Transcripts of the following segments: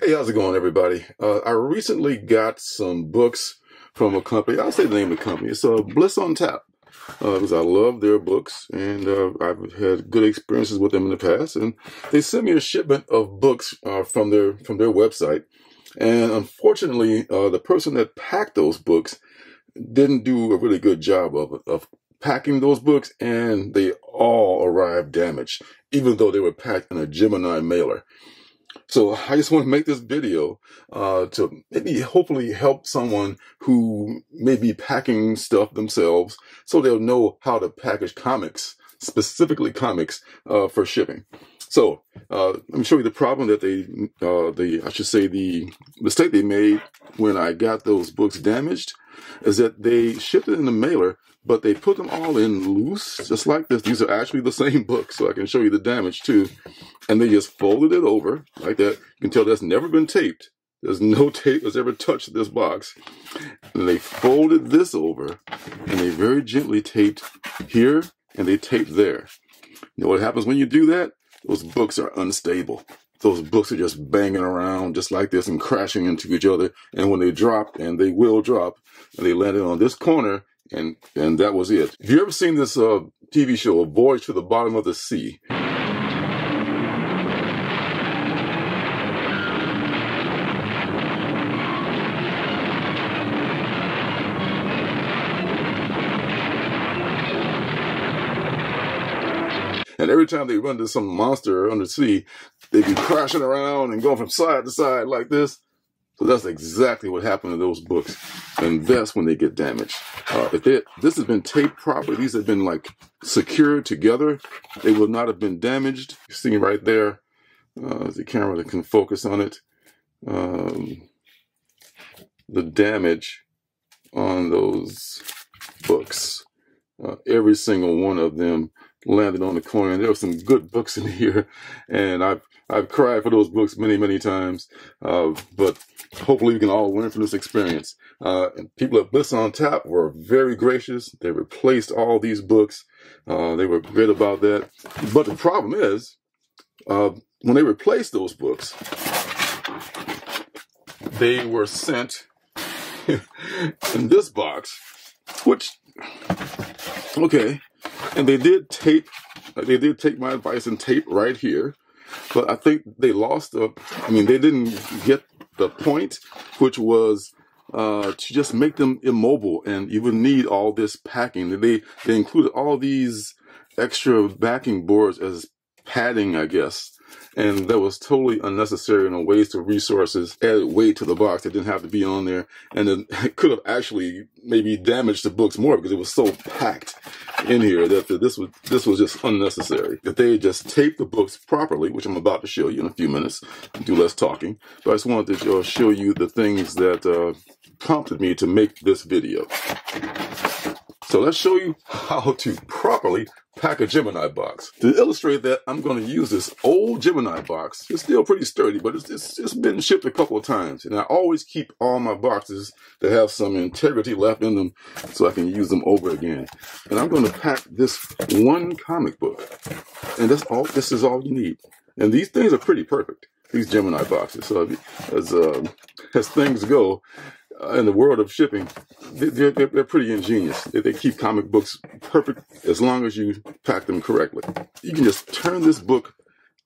Hey, how's it going, everybody? Uh, I recently got some books from a company. I'll say the name of the company. It's uh, Bliss on Tap uh, because I love their books and uh, I've had good experiences with them in the past. And they sent me a shipment of books uh, from their from their website. And unfortunately, uh, the person that packed those books didn't do a really good job of of packing those books, and they all arrived damaged, even though they were packed in a Gemini mailer. So I just want to make this video uh, to maybe hopefully help someone who may be packing stuff themselves so they'll know how to package comics, specifically comics, uh, for shipping. So uh, let me show you the problem that they, uh, the I should say the mistake they made when I got those books damaged is that they shipped it in the mailer, but they put them all in loose, just like this. These are actually the same books, so I can show you the damage too. And they just folded it over like that. You can tell that's never been taped. There's no tape that's ever touched this box. And they folded this over and they very gently taped here and they taped there. You know what happens when you do that? Those books are unstable those books are just banging around just like this and crashing into each other. And when they drop, and they will drop, and they landed on this corner, and and that was it. Have you ever seen this uh, TV show, A Voyage to the Bottom of the Sea? And every time they run into some monster under the sea, they'd be crashing around and going from side to side like this. So that's exactly what happened to those books. And that's when they get damaged. Uh, if they, this has been taped properly, these have been like secured together, they will not have been damaged. You see right there, uh, the camera that can focus on it. Um, the damage on those books. Uh, every single one of them landed on the. And there were some good books in here, and I've I've cried for those books many many times. Uh, but hopefully, we can all learn from this experience. Uh, people at Bliss on Tap were very gracious. They replaced all these books. Uh, they were great about that. But the problem is, uh, when they replaced those books, they were sent in this box, which okay and they did tape, they did take my advice and tape right here. But I think they lost the, I mean, they didn't get the point, which was uh, to just make them immobile and you would need all this packing. They, they included all these extra backing boards as padding, I guess and that was totally unnecessary and a waste of resources. Added weight to the box that didn't have to be on there, and it could have actually maybe damaged the books more because it was so packed in here that this was this was just unnecessary. If they just taped the books properly, which I'm about to show you in a few minutes, do less talking. But I just wanted to show you the things that uh, prompted me to make this video. So let's show you how to properly pack a Gemini box. To illustrate that, I'm going to use this old Gemini box. It's still pretty sturdy, but it's, it's, it's been shipped a couple of times. And I always keep all my boxes that have some integrity left in them so I can use them over again. And I'm going to pack this one comic book. And that's all, this is all you need. And these things are pretty perfect, these Gemini boxes. So as, uh, as things go, uh, in the world of shipping, they're, they're, they're pretty ingenious. They, they, keep comic books perfect as long as you pack them correctly. You can just turn this book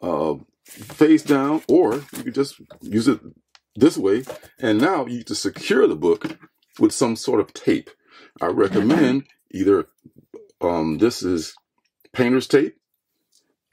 uh, face down, or you can just use it this way. And now you to secure the book with some sort of tape. I recommend either um, this is painter's tape.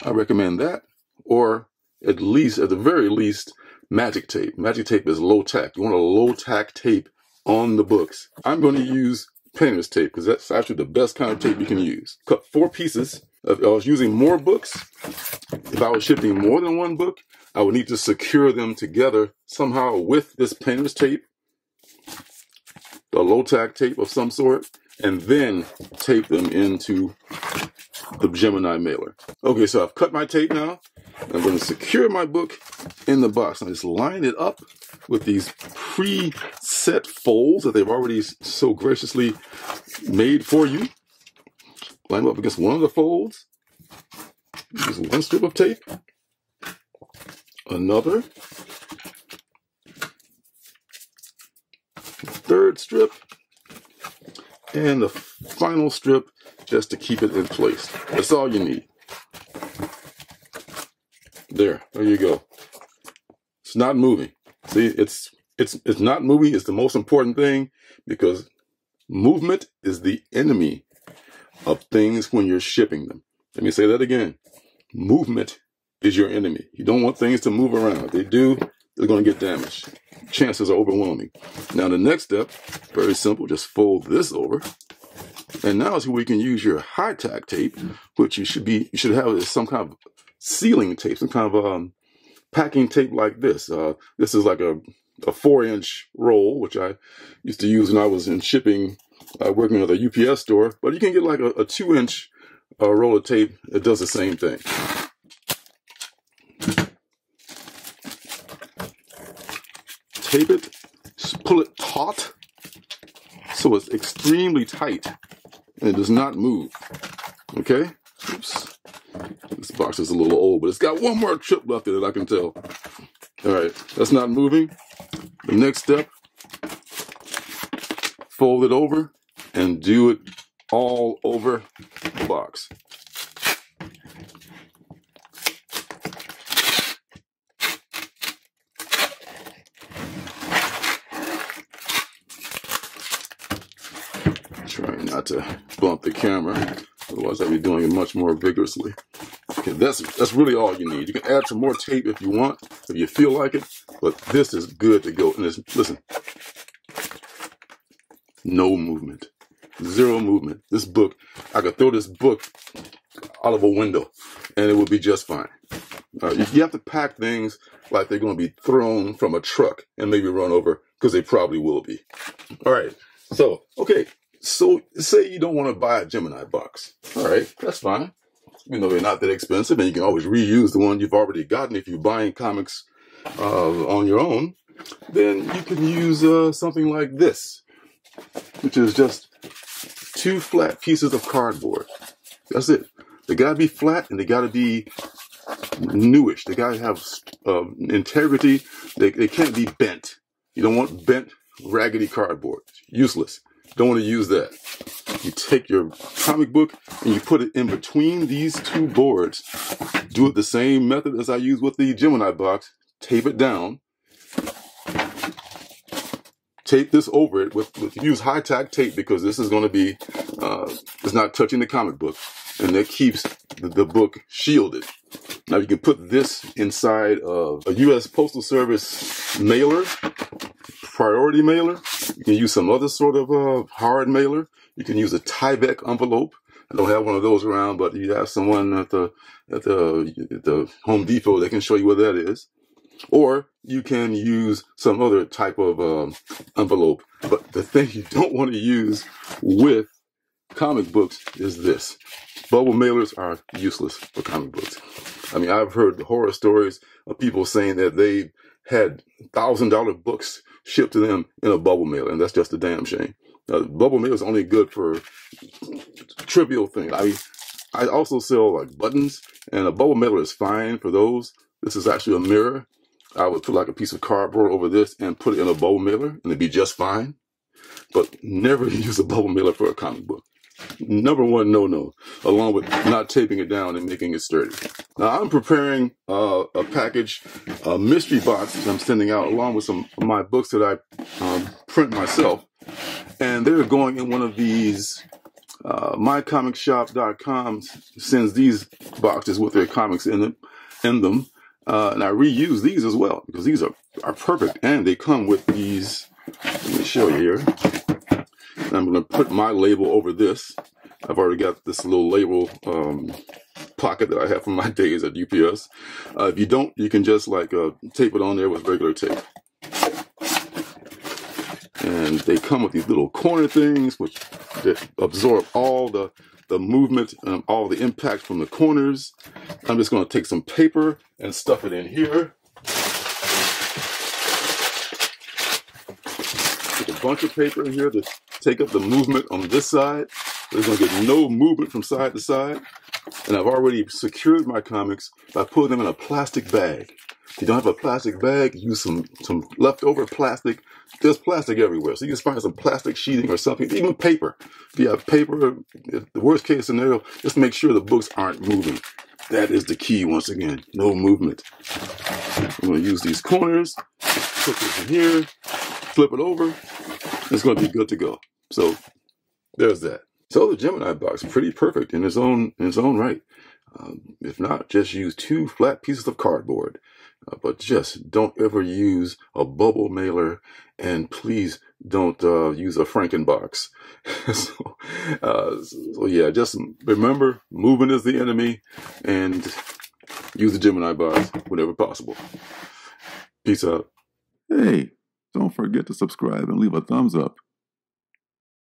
I recommend that, or at least, at the very least, magic tape. Magic tape is low tack. You want a low tack tape on the books. I'm going to use painter's tape because that's actually the best kind of tape you can use. Cut four pieces. If I was using more books, if I was shipping more than one book, I would need to secure them together somehow with this painter's tape, the low tack tape of some sort, and then tape them into the Gemini mailer. Okay, so I've cut my tape now. I'm going to secure my book in the box. I just line it up with these pre-set folds that they've already so graciously made for you. Line up against one of the folds. Use one strip of tape. Another. Third strip. And the final strip just to keep it in place. That's all you need. There, there you go. It's not moving. See, it's it's it's not moving. It's the most important thing because movement is the enemy of things when you're shipping them. Let me say that again. Movement is your enemy. You don't want things to move around. If they do, they're going to get damaged. Chances are overwhelming. Now, the next step, very simple, just fold this over. And now is where we can use your high tack tape, which you should be, you should have some kind of sealing tape, some kind of um, packing tape like this. Uh, this is like a, a four inch roll, which I used to use when I was in shipping, uh, working at a UPS store. But you can get like a, a two inch uh, roll of tape that does the same thing. tape it, pull it taut so it's extremely tight and it does not move. Okay? Oops. This box is a little old, but it's got one more chip left in it, I can tell. All right, that's not moving. The next step, fold it over and do it all over the box. Not to bump the camera, otherwise I'd be doing it much more vigorously. Okay, that's that's really all you need. You can add some more tape if you want, if you feel like it, but this is good to go. And listen, no movement, zero movement. This book, I could throw this book out of a window, and it would be just fine. Uh, you, you have to pack things like they're going to be thrown from a truck and maybe run over because they probably will be. All right. So, okay, so say you don't want to buy a Gemini box. All right, that's fine. You know, they're not that expensive and you can always reuse the one you've already gotten if you're buying comics uh, on your own. Then you can use uh, something like this, which is just two flat pieces of cardboard. That's it. They gotta be flat and they gotta be newish. They gotta have uh, integrity. They, they can't be bent. You don't want bent, raggedy cardboard. Useless. Don't want to use that. You take your comic book and you put it in between these two boards. Do it the same method as I use with the Gemini box. Tape it down. Tape this over it with, with use high tack tape because this is going to be, uh, it's not touching the comic book and that keeps the, the book shielded. Now you can put this inside of a U.S. Postal Service mailer, priority mailer. You can use some other sort of uh, hard mailer. You can use a Tyvek envelope. I don't have one of those around, but you have someone at the at the the Home Depot that can show you what that is. Or you can use some other type of um, envelope. But the thing you don't want to use with comic books is this. Bubble mailers are useless for comic books. I mean, I've heard horror stories of people saying that they had thousand dollar books shipped to them in a bubble mailer, and that's just a damn shame. Uh, bubble mail is only good for trivial things. I mean, I also sell like buttons, and a bubble mailer is fine for those. This is actually a mirror. I would put like a piece of cardboard over this and put it in a bubble mailer, and it'd be just fine. But never use a bubble mailer for a comic book number one no no, along with not taping it down and making it sturdy. Now I'm preparing uh, a package, a mystery box that I'm sending out along with some of my books that I um, print myself, and they're going in one of these. Uh, mycomicshop.com sends these boxes with their comics in them, in them, uh, and I reuse these as well because these are are perfect, and they come with these. Let me show you here. I'm going to put my label over this. I've already got this little label um, pocket that I have from my days at UPS. Uh, if you don't, you can just like uh, tape it on there with regular tape. And they come with these little corner things which absorb all the, the movement and all the impact from the corners. I'm just going to take some paper and stuff it in here. Take a bunch of paper in here to take up the movement on this side. There's to get no movement from side to side. And I've already secured my comics by putting them in a plastic bag. If you don't have a plastic bag, use some some leftover plastic. There's plastic everywhere, so you can find some plastic sheeting or something, even paper. If you have paper, the worst case scenario, just make sure the books aren't moving. That is the key. Once again, no movement. I'm to use these corners, put this in here, flip it over. It's going to be good to go. So there's that. So the Gemini box, is pretty perfect in its own in its own right. Um, if not, just use two flat pieces of cardboard. Uh, but just don't ever use a bubble mailer, and please don't uh, use a Frankenbox. so, uh, so yeah, just remember, movement is the enemy, and use the Gemini box whenever possible. Peace out. Hey, don't forget to subscribe and leave a thumbs up.